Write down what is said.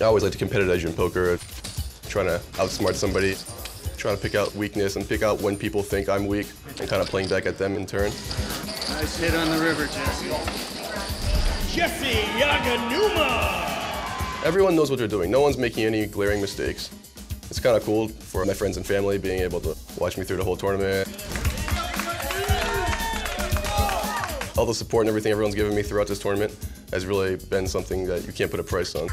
I always like to competitive edge in poker, trying to outsmart somebody, trying to pick out weakness and pick out when people think I'm weak and kind of playing back at them in turn. Nice hit on the river, Jesse. Jesse Yaginuma. Everyone knows what they're doing. No one's making any glaring mistakes. It's kind of cool for my friends and family being able to watch me through the whole tournament. All the support and everything everyone's given me throughout this tournament has really been something that you can't put a price on.